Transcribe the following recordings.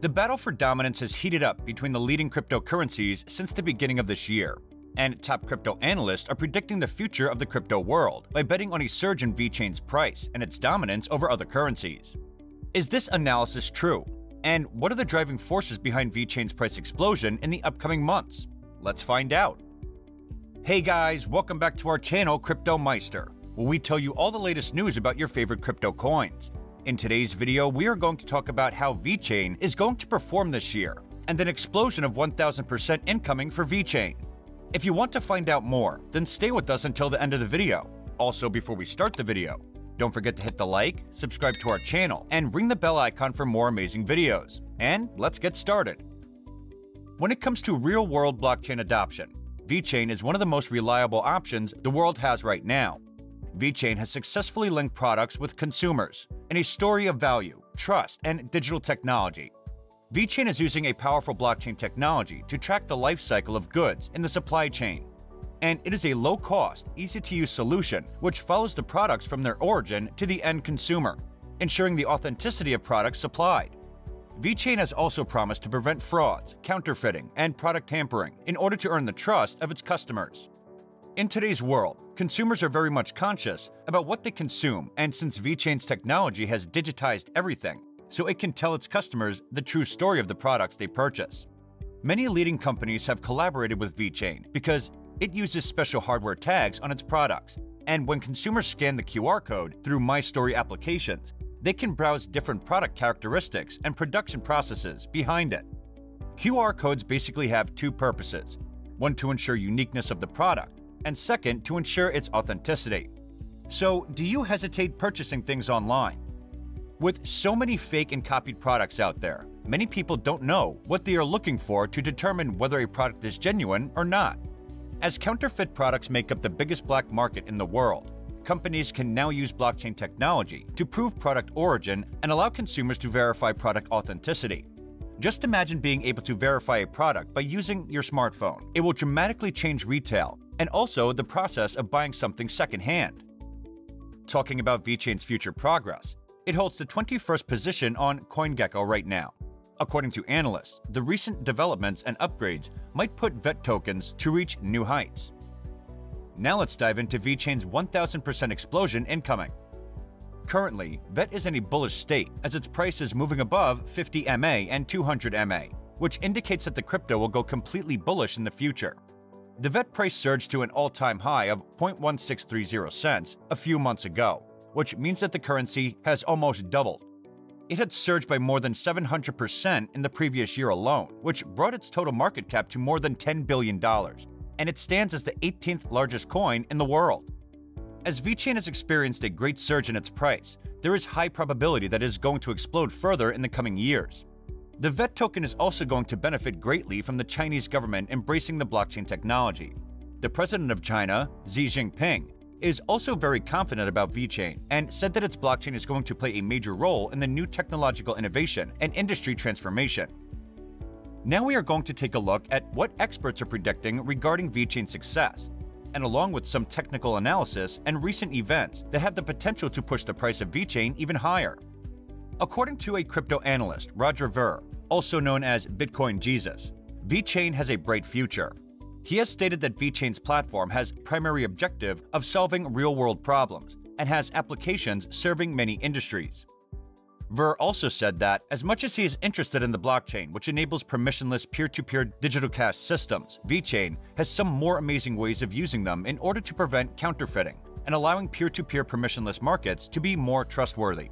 The battle for dominance has heated up between the leading cryptocurrencies since the beginning of this year, and top crypto analysts are predicting the future of the crypto world by betting on a surge in VeChain's price and its dominance over other currencies. Is this analysis true? And what are the driving forces behind VeChain's price explosion in the upcoming months? Let's find out. Hey guys, welcome back to our channel Crypto Meister, where we tell you all the latest news about your favorite crypto coins. In today's video, we are going to talk about how VeChain is going to perform this year, and an explosion of 1000% incoming for VeChain. If you want to find out more, then stay with us until the end of the video. Also, before we start the video, don't forget to hit the like, subscribe to our channel, and ring the bell icon for more amazing videos. And let's get started. When it comes to real-world blockchain adoption, VeChain is one of the most reliable options the world has right now. VeChain has successfully linked products with consumers, in a story of value, trust, and digital technology. VeChain is using a powerful blockchain technology to track the life cycle of goods in the supply chain. And it is a low cost, easy to use solution which follows the products from their origin to the end consumer, ensuring the authenticity of products supplied. VeChain has also promised to prevent frauds, counterfeiting, and product tampering in order to earn the trust of its customers. In today's world, consumers are very much conscious about what they consume, and since VeChain's technology has digitized everything, so it can tell its customers the true story of the products they purchase. Many leading companies have collaborated with VeChain because it uses special hardware tags on its products, and when consumers scan the QR code through My Story applications, they can browse different product characteristics and production processes behind it. QR codes basically have two purposes one to ensure uniqueness of the product, and second, to ensure its authenticity. So, do you hesitate purchasing things online? With so many fake and copied products out there, many people don't know what they are looking for to determine whether a product is genuine or not. As counterfeit products make up the biggest black market in the world, companies can now use blockchain technology to prove product origin and allow consumers to verify product authenticity. Just imagine being able to verify a product by using your smartphone. It will dramatically change retail and also the process of buying something secondhand. Talking about VeChain's future progress, it holds the 21st position on CoinGecko right now. According to analysts, the recent developments and upgrades might put VET tokens to reach new heights. Now let's dive into VeChain's 1000% explosion incoming. Currently, VET is in a bullish state as its price is moving above 50 MA and 200 MA, which indicates that the crypto will go completely bullish in the future. The VET price surged to an all-time high of 0.1630 cents a few months ago, which means that the currency has almost doubled. It had surged by more than 700% in the previous year alone, which brought its total market cap to more than $10 billion, and it stands as the 18th largest coin in the world. As VeChain has experienced a great surge in its price, there is high probability that it is going to explode further in the coming years. The VET token is also going to benefit greatly from the Chinese government embracing the blockchain technology. The president of China, Xi Jinping, is also very confident about VeChain and said that its blockchain is going to play a major role in the new technological innovation and industry transformation. Now we are going to take a look at what experts are predicting regarding VeChain's success, and along with some technical analysis and recent events that have the potential to push the price of VeChain even higher. According to a crypto analyst, Roger Ver, also known as Bitcoin Jesus, VeChain has a bright future. He has stated that VeChain's platform has primary objective of solving real-world problems and has applications serving many industries. Ver also said that, as much as he is interested in the blockchain, which enables permissionless peer-to-peer digital cash systems, VeChain has some more amazing ways of using them in order to prevent counterfeiting and allowing peer-to-peer permissionless markets to be more trustworthy.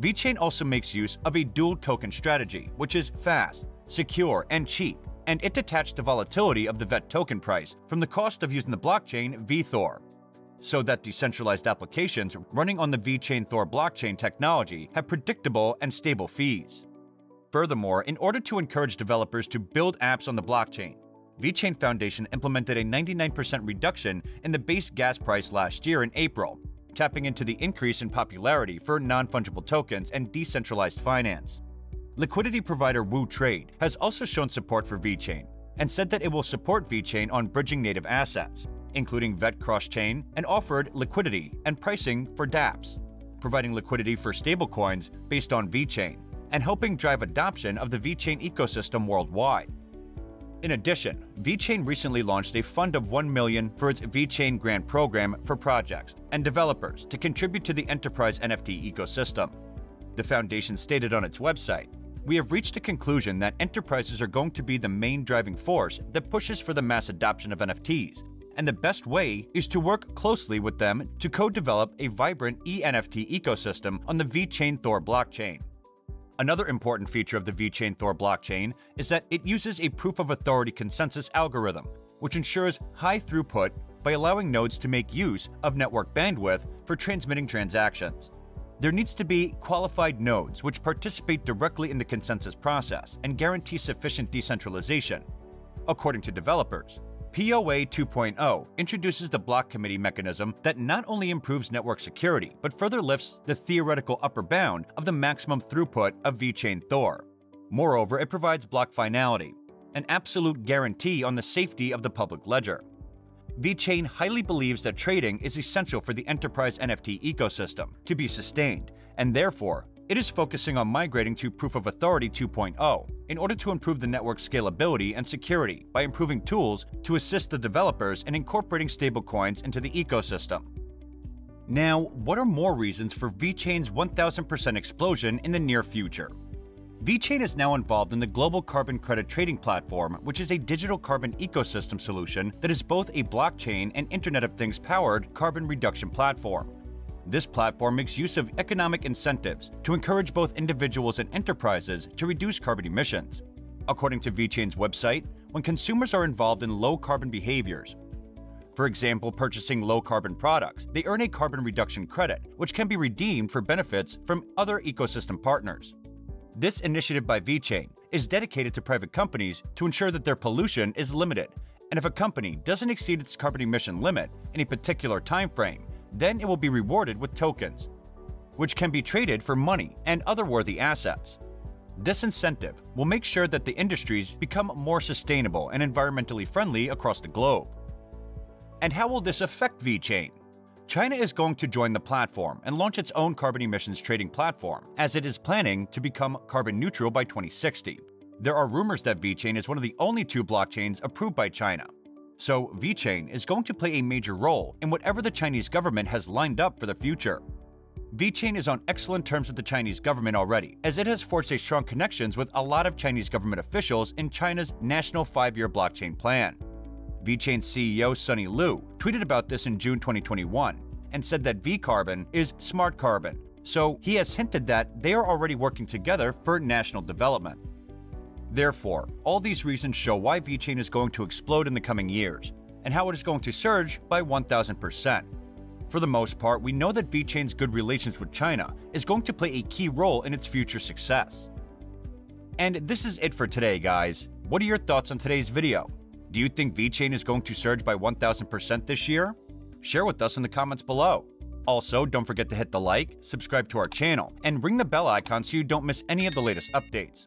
VeChain also makes use of a dual token strategy, which is fast, secure, and cheap, and it detached the volatility of the VET token price from the cost of using the blockchain vThor. So that decentralized applications running on the VeChain Thor blockchain technology have predictable and stable fees. Furthermore, in order to encourage developers to build apps on the blockchain, VeChain Foundation implemented a 99% reduction in the base gas price last year in April tapping into the increase in popularity for non-fungible tokens and decentralized finance. Liquidity provider Wootrade has also shown support for VeChain and said that it will support VeChain on bridging native assets, including VET cross-chain, and offered liquidity and pricing for dApps, providing liquidity for stablecoins based on VeChain, and helping drive adoption of the VeChain ecosystem worldwide. In addition, VeChain recently launched a fund of 1 million for its VeChain grant program for projects and developers to contribute to the enterprise NFT ecosystem. The foundation stated on its website, "We have reached a conclusion that enterprises are going to be the main driving force that pushes for the mass adoption of NFTs, and the best way is to work closely with them to co-develop a vibrant eNFT ecosystem on the VeChain Thor blockchain." Another important feature of the VeChain Thor blockchain is that it uses a proof of authority consensus algorithm, which ensures high throughput by allowing nodes to make use of network bandwidth for transmitting transactions. There needs to be qualified nodes which participate directly in the consensus process and guarantee sufficient decentralization. According to developers, POA 2.0 introduces the block committee mechanism that not only improves network security, but further lifts the theoretical upper bound of the maximum throughput of VeChain Thor. Moreover, it provides block finality, an absolute guarantee on the safety of the public ledger. VeChain highly believes that trading is essential for the enterprise NFT ecosystem to be sustained, and therefore it is focusing on migrating to Proof of Authority 2.0 in order to improve the network scalability and security by improving tools to assist the developers in incorporating stablecoins into the ecosystem. Now, what are more reasons for VeChain's 1000% explosion in the near future? VeChain is now involved in the Global Carbon Credit Trading Platform, which is a digital carbon ecosystem solution that is both a blockchain and Internet of Things powered carbon reduction platform. This platform makes use of economic incentives to encourage both individuals and enterprises to reduce carbon emissions. According to VeChain's website, when consumers are involved in low carbon behaviors, for example, purchasing low carbon products, they earn a carbon reduction credit, which can be redeemed for benefits from other ecosystem partners. This initiative by VeChain is dedicated to private companies to ensure that their pollution is limited, and if a company doesn't exceed its carbon emission limit in a particular time frame, then it will be rewarded with tokens, which can be traded for money and other worthy assets. This incentive will make sure that the industries become more sustainable and environmentally friendly across the globe. And how will this affect VeChain? China is going to join the platform and launch its own carbon emissions trading platform, as it is planning to become carbon neutral by 2060. There are rumors that VeChain is one of the only two blockchains approved by China, so VeChain is going to play a major role in whatever the Chinese government has lined up for the future. VeChain is on excellent terms with the Chinese government already, as it has forged a strong connections with a lot of Chinese government officials in China's National Five-Year Blockchain Plan. VeChain CEO Sunny Lu tweeted about this in June 2021 and said that VeCarbon is smart carbon, so he has hinted that they are already working together for national development. Therefore, all these reasons show why VeChain is going to explode in the coming years, and how it is going to surge by 1000%. For the most part, we know that VeChain's good relations with China is going to play a key role in its future success. And this is it for today, guys. What are your thoughts on today's video? Do you think VeChain is going to surge by 1000% this year? Share with us in the comments below. Also, don't forget to hit the like, subscribe to our channel, and ring the bell icon so you don't miss any of the latest updates